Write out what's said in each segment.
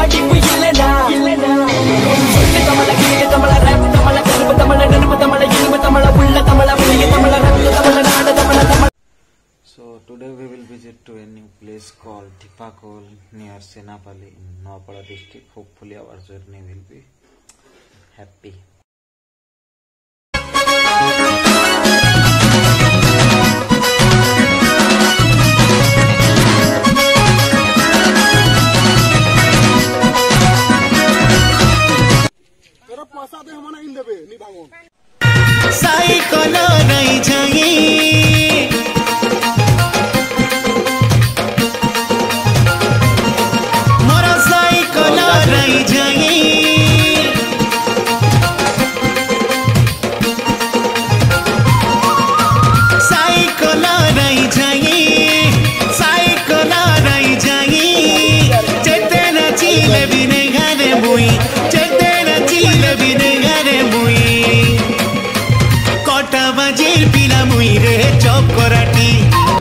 படிப்பு இல்லனா இல்லனா சொல்லு தமிழ கிழக்கு தமிழ ரேப் தமிழ கருப்பு தமிழ நெருப்பு தமிழ இரும்பு தமிழ உள்ள தமிழ புளிய தமிழ ரத்த தமிழ நாட தமிழ தமிழ So today we will visit to a new place called Tipakol near Senapali in Noapada district. Hopefully our journey will be happy. Side কটা বাজের পিলা মুই রে চকরাটি अब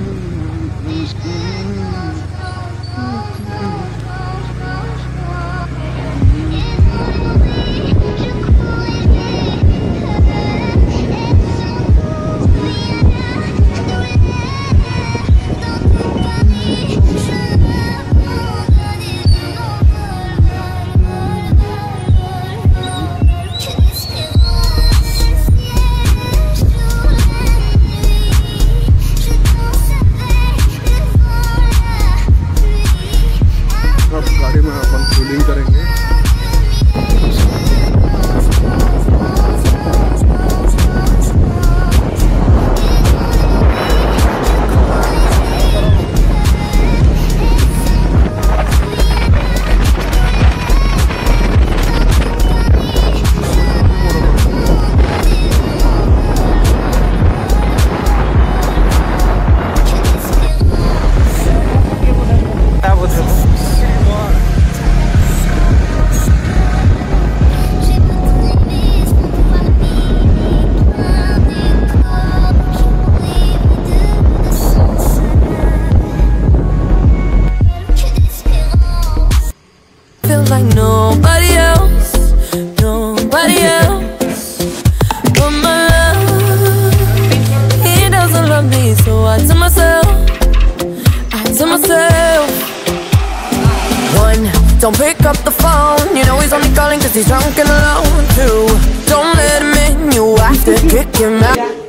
गाड़ी में अपन फूलिंग करेंगे। Don't pick up the phone. You know he's only calling cause he's drunk and alone. too don't let him in, you have to kick him out.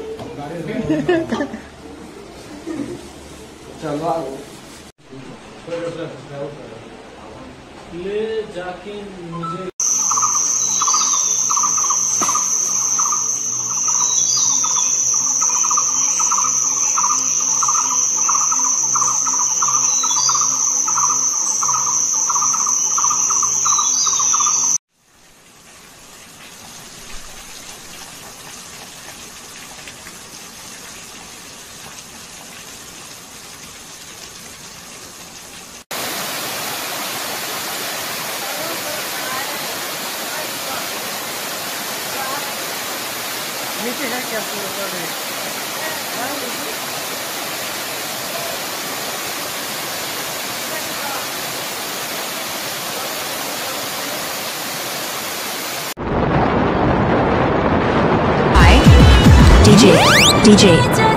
DJ, DJ,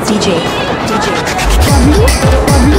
DJ, DJ.